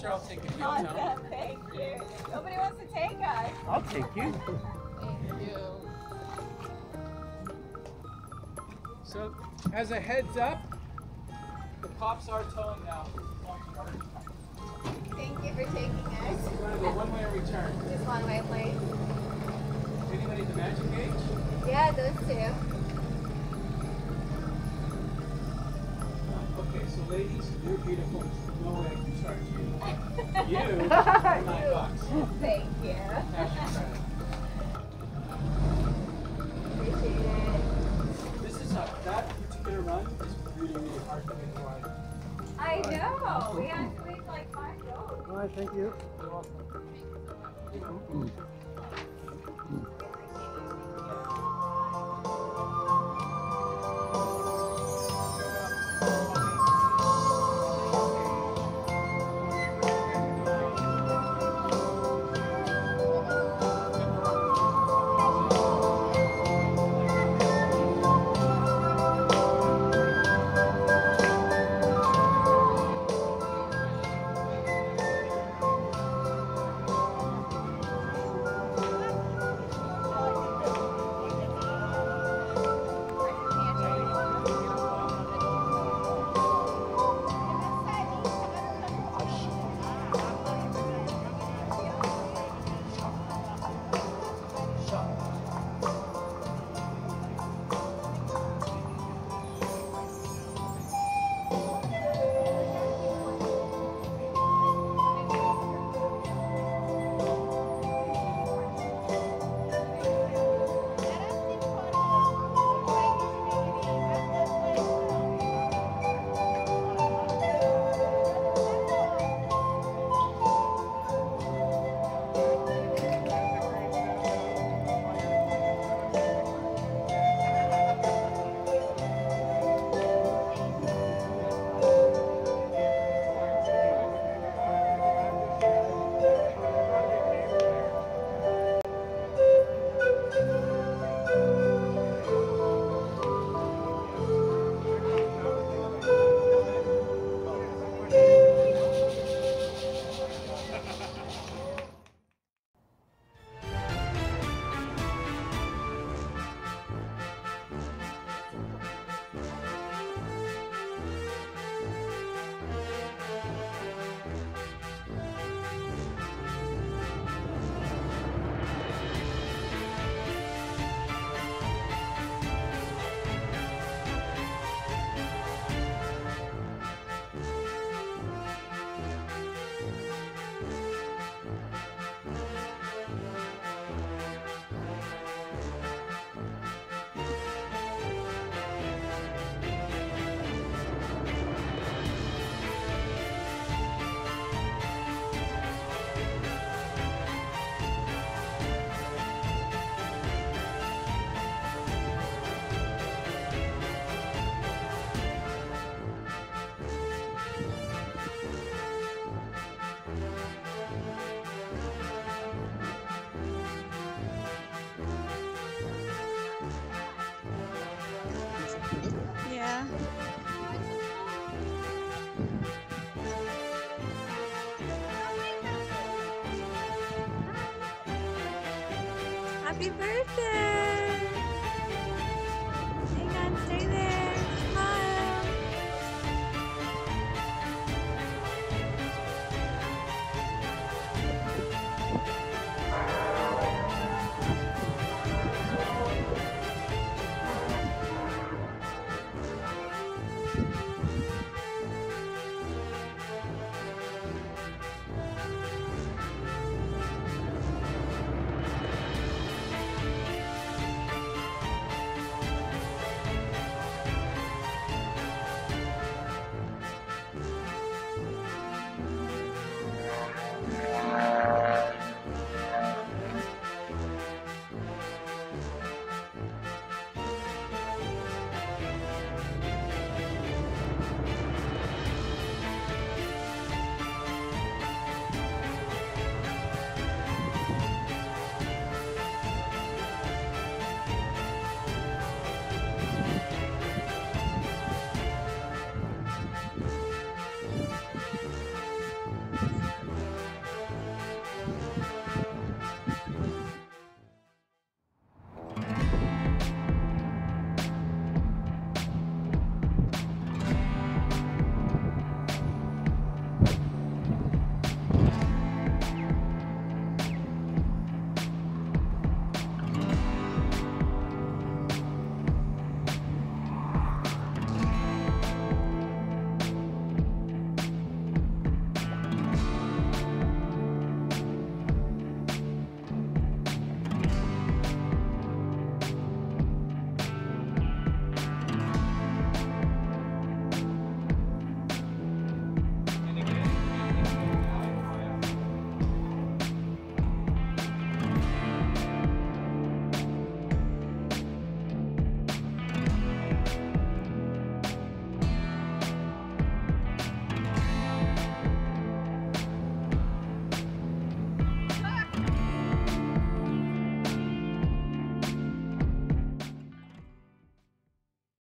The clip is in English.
Cheryl, take you to thank you. Nobody wants to take us. I'll take you. Thank you. So, as a heads up, the cops are towing now. Thank you for taking us. You us. want to go one way or return? Just one way, please. Anybody at the magic gauge? Yeah, those two. Ladies, you're beautiful. No way I can charge you. You, nine bucks. Thank you. Cash your credit. Appreciate it. This is a, that particular run is really, really hard to get wide. I know. We had to wait like five rows. All right, thank you. You're welcome.